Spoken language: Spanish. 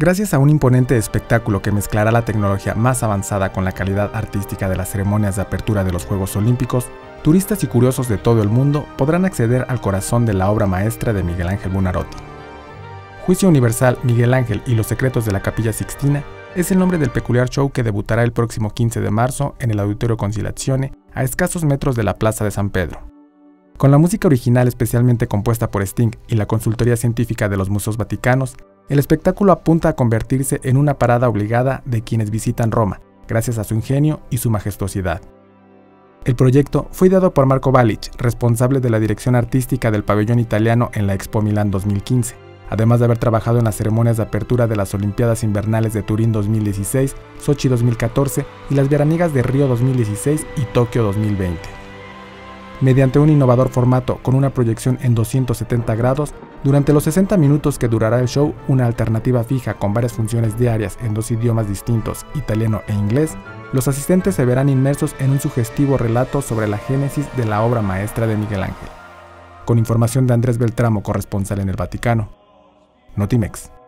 Gracias a un imponente espectáculo que mezclará la tecnología más avanzada con la calidad artística de las ceremonias de apertura de los Juegos Olímpicos, turistas y curiosos de todo el mundo podrán acceder al corazón de la obra maestra de Miguel Ángel Buonarroti. Juicio Universal Miguel Ángel y los secretos de la Capilla Sixtina es el nombre del peculiar show que debutará el próximo 15 de marzo en el Auditorio Conciliazione, a escasos metros de la Plaza de San Pedro. Con la música original especialmente compuesta por Sting y la consultoría científica de los Museos Vaticanos, el espectáculo apunta a convertirse en una parada obligada de quienes visitan Roma, gracias a su ingenio y su majestuosidad. El proyecto fue ideado por Marco Balich, responsable de la dirección artística del pabellón italiano en la Expo Milán 2015, además de haber trabajado en las ceremonias de apertura de las Olimpiadas Invernales de Turín 2016, Sochi 2014 y las Veraniegas de Río 2016 y Tokio 2020 mediante un innovador formato con una proyección en 270 grados, durante los 60 minutos que durará el show, una alternativa fija con varias funciones diarias en dos idiomas distintos, italiano e inglés, los asistentes se verán inmersos en un sugestivo relato sobre la génesis de la obra maestra de Miguel Ángel. Con información de Andrés Beltramo, corresponsal en el Vaticano. Notimex.